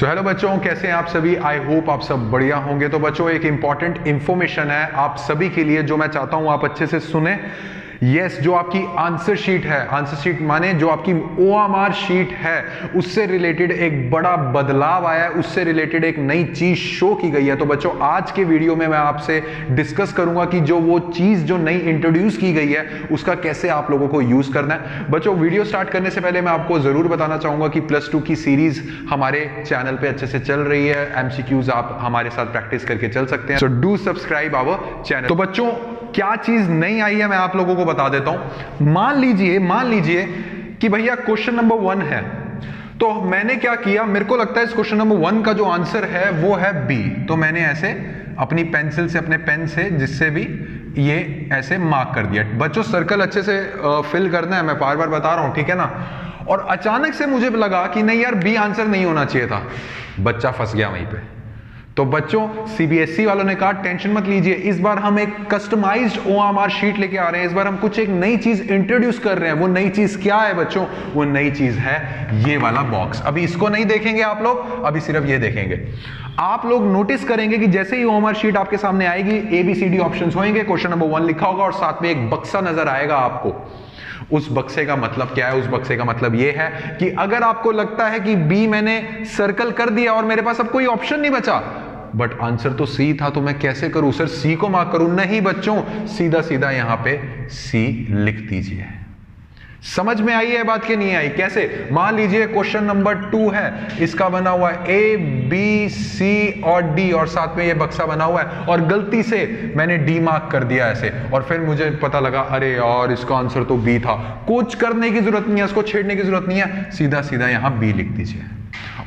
So hello बच्चों, कैसे हैं आप सभी? आई होप आप सब बढ़िया होंगे। तो बच्चों, एक इंपॉर्टेंट इंफॉर्मेशन है आप सभी के लिए जो मैं चाहता हूँ आप अच्छे से सुने। Yes, जो आपकी आंसर शीट है। आंसर शीट माने जो आपकी ओ शीट है उससे रिलेटेड एक बड़ा बदलाव आया है उससे रिलेटेड एक नई चीज़ शो की गई है। तो बच्चों आज के वीडियो में मैं आपसे डिस्कस करूँगा कि जो वो चीज़ जो नई इंट्रोड्यूस की गई है उसका कैसे आप लोगों को यूज़ करना है। बच्चों वीडियो स्टार्ट करने से पहले मैं आपको ज़रूर बताना चाहूँगा कि प्लस टू की सीरीज़ हमारे चैनल पे अच्छे से चल रही है। एमसीक्यूज आप हमारे साथ प्रैक्टिस करके चल सकते हैं। So do subscribe our channel तो बच्चों क्या चीज़ नहीं आई है मैं आप लोगों को बता देता हूँ। मान लीजिए मान लीजिए कि भैया क्वेश्चन नंबर वन है। तो मैंने क्या किया? मेरे को लगता है इस क्वेश्चन नंबर वन का जो आंसर है, वो है बी तो मैंने ऐसे अपनी पेंसिल से, अपने पेन से, जिससे भी ये ऐसे मार्क कर दिया। बच्चों सर्कल अच्छे से फिल करना है, मैं बार बार बता रहा हूँ, ठीक है ना? और अचानक से मुझे लगा कि नहीं यार बी आंसर नहीं होना चाहिए था। बच्चा फंस गया वहीं पे। तो बच्चों सीबीएसई e वालों ने कहा, टेंशन मत लीजिए, इस बार हम एक कस्टमाइज्ड ओएमआर शीट लेके आ रहे हैं। इस बार हम कुछ एक नई चीज़ इंट्रोड्यूस कर रहे हैं। वो नई चीज़ क्या है बच्चों? वो नई चीज़ है ये वाला बॉक्स अभी इसको नहीं देखेंगे आप लोग, अभी सिर्फ़ ये देखेंगे। आप लोग नोटिस करेंगे कि जैसे ही ओएमआर शीट आपके सामने आएगी A B C D option होंगे क्वेश्चन नंबर वन लिखा होगा और साथ में एक बक्सा नज़र आएगा आपको। उस बक्से का मतलब क्या है? उस बक्से का मतलब यह है कि अगर आपको लगता है कि बी मैंने सर्कल कर दिया और मेरे पास अब कोई ऑप्शन नहीं बचा बट आंसर तो सी था तो मैं कैसे करूँ? सर सी को मार्क करूँ? नहीं बच्चों, सीधा सीधा यहाँ पे सी लिख दीजिए। समझ में आई है बात के नहीं आई? कैसे? मान लीजिए क्वेश्चन नंबर टू है, इसका बना हुआ ए बी सी और डी और साथ में ये बक्सा बना हुआ है, और गलती से मैंने डी मार्क कर दिया ऐसे, और फिर मुझे पता लगा, अरे और इसका आंसर तो बी था। कुछ करने की ज़रूरत नहीं है, इसको छेड़ने की ज़रूरत नहीं है, सीधा सीधा यहाँ बी लिख दीजिए।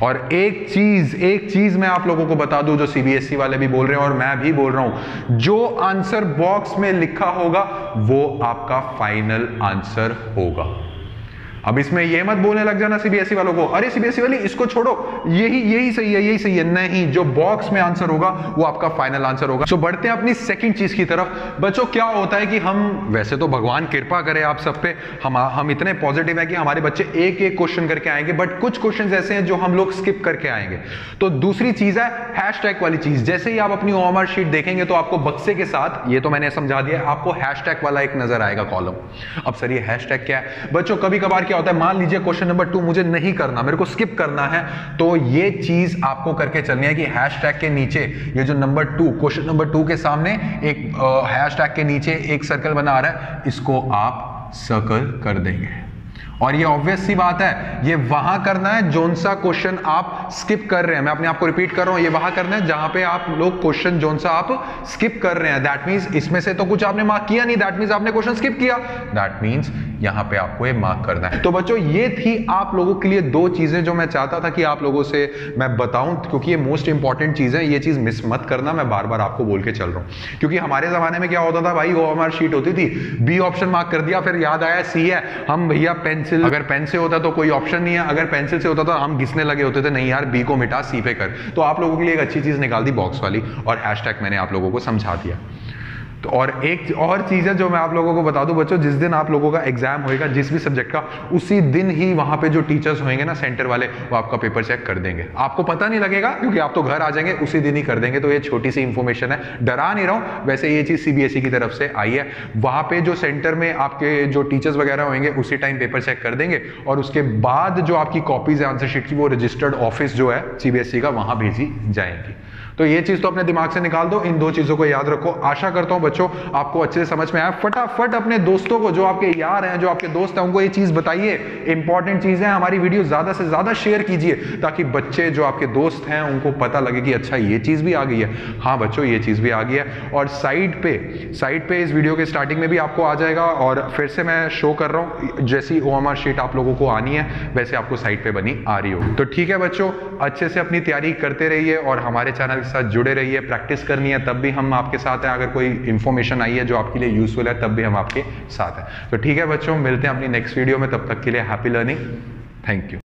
और एक चीज़ एक चीज़ मैं आप लोगों को बता दूँ, जो सीबीएसई e वाले भी बोल रहे हैं और मैं भी बोल रहा हूँ, जो आंसर बॉक्स में लिखा होगा, वो आपका फाइनल आंसर होगा। अब इसमें ये मत बोलने लग जाना सीबीएसई e वालों को, अरे सीबीएसई e वाली, इसको छोड़ो। यही यही सही है, यही सही है। नहीं, जो बॉक्स में आंसर होगा, वो आपका फाइनल आंसर होगा। सो बढ़ते हैं अपनी सेकंड चीज़ की तरफ़। बच्चों, क्या होता है कि हम, वैसे तो भगवान कृपा करे आप सब पे, हम हम इतने पॉजिटिव है कि हमारे बच्चे एक एक क्वेश्चन करके आएँगे बट कुछ क्वेश्चन ऐसे हैं जो हम लोग स्किप करके आएँगे। तो दूसरी चीज़ है हैश वाली चीज़। जैसे ही आप अपनी ओमर शीट देखेंगे तो आपको बक्से के साथ, ये तो मैंने समझा दिया, आपको हैश वाला एक नज़र आएगा कॉलम अब सर, ये हैश क्या है? बच्चों कभी कभार क्या होता है? मान लीजिए क्वेश्चन नंबर टू मुझे नहीं करना, मेरे को स्किप करना है तो ये चीज़ आपको करके चलनी है कि हैश टैग के नीचे, ये जो number two question number two के सामने एक हैश टैग के नीचे एक सर्कल बना रहा है, इसको आप सर्कल कर देंगे। और ये ऑब्वियस सी बात है, ये वहाँ करना है, जोन सा क्वेश्चन आप स्किप कर रहे हैं। मैं अपने आप को रिपीट कर रहा हूँ, ये वहाँ करना है, जहाँ पे आप लोग क्वेश्चन जोन सा आप स्किप कर रहे हैं। दैट मीन्स इसमें से तो कुछ आपने मार्क किया नहीं दैट मीन्स आपने क्वेश्चन स्किप किया। दैट मीन्स यहाँ पे आपको ये मार्क करना है। तो बच्चों, ये थी आप लोगों के लिए दो चीज़ें जो मैं चाहता था कि आप लोगों से मैं बताऊँ, क्योंकि ये मोस्ट इंपॉर्टेंट चीज़ है, ये चीज़ मिस मत करना, मैं बार बार आपको बोल के चल रहा हूँ। क्योंकि हमारे जमाने में क्या होता था भाई, वो हमारी शीट होती थी बी ऑप्शन मार्क कर दिया, फिर याद आया सी है। हम भैया पेंसिल अगर पेन से होता तो कोई ऑप्शन नहीं है, अगर पेंसिल से होता तो हम घिसने लगे होते थे, नहीं यार बी को मिटा सी पे कर। तो आप लोगों के लिए एक अच्छी चीज़ निकाल दी बॉक्स वाली और हैश मैंने आप लोगों को समझा दिया। तो और एक और चीज़ है जो मैं आप लोगों को बता दूँ, बच्चों, जिस दिन आप लोगों का एग्ज़ाम होएगा, जिस भी सब्जेक्ट का, उसी दिन ही वहाँ पे जो टीचर्स होंगे ना सेंटर वाले, वो आपका पेपर चेक कर देंगे। आपको पता नहीं लगेगा, क्योंकि आप तो घर आ जाएँगे, उसी दिन ही कर देंगे। तो ये छोटी सी इंफॉर्मेशन है। डरा नहीं रहा हूँ। वैसे ये चीज़ सीबीएसई की तरफ़ से आई है। वहाँ पे जो सेंटर में आपके जो टीचर्स वगैरह होंगे, उसी टाइम पेपर चेक कर देंगे। और उसके बाद जो आपकी कॉपीज है आंसर शीट की वो रजिस्टर्ड ऑफ़िस जो है सीबीएसई का, वहाँ भेजी जाएँगी। तो ये चीज़ तो अपने दिमाग से निकाल दो, इन दो चीज़ों को याद रखो। आशा करता हूँ बच्चों, आपको अच्छे से समझ में आया। फटाफट अपने दोस्तों को, जो आपके यार हैं, जो आपके दोस्त हैं, उनको ये चीज़ बताइए। इंपॉर्टेंट चीज़ है, हमारी वीडियो ज़्यादा से ज़्यादा शेयर कीजिए, ताकि बच्चे जो आपके दोस्त हैं, उनको पता लगे कि अच्छा ये चीज़ भी आ गई है। हाँ बच्चों, ये चीज़ भी आ गई है। और साइड पे साइड पे इस वीडियो के स्टार्टिंग में भी आपको आ जाएगा, और फिर से मैं शो कर रहा हूँ, जैसी ओ शीट आप लोगों को आनी है, वैसे आपको साइड पे बनी आ रही हो तो ठीक है बच्चों, अच्छे से अपनी तैयारी करते रहिए, और हमारे चैनल के साथ जुड़े रहिए प्रैक्टिस करनी है, तब भी हम आपके साथ हैं। अगर कोई इन्फॉर्मेशन आई है जो आपके लिए यूजफुल है, तब भी हम आपके साथ हैं। तो ठीक है बच्चों, मिलते हैं अपनी नेक्स्ट वीडियो में, तब तक के लिए हैप्पी लर्निंग थैंक यू